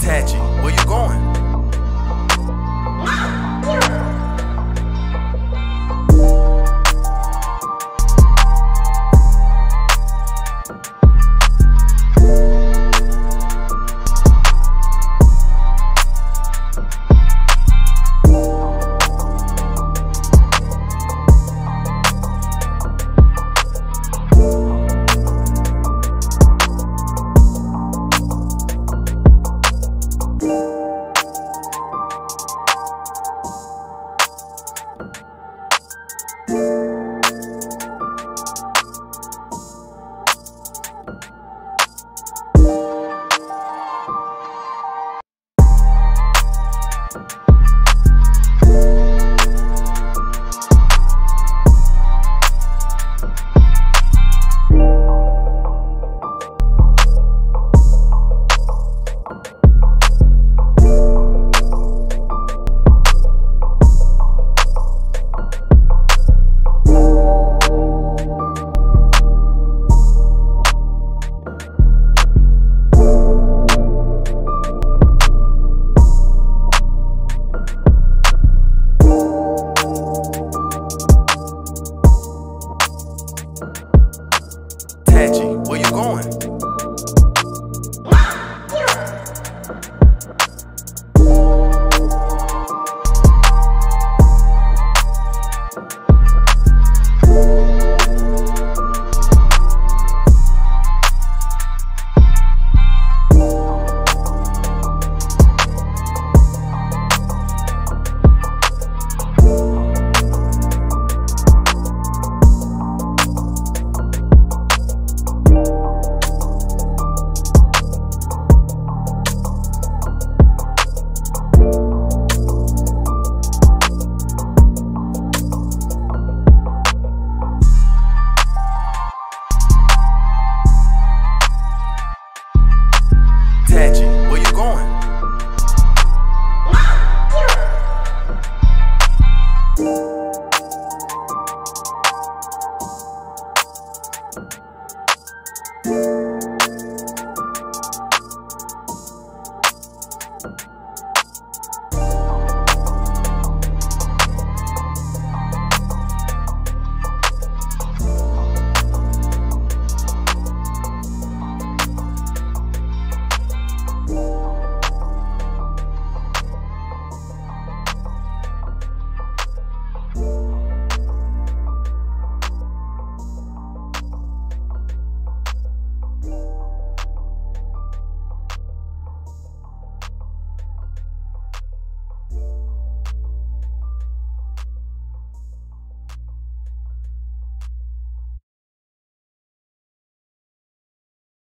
Tachi, where you going?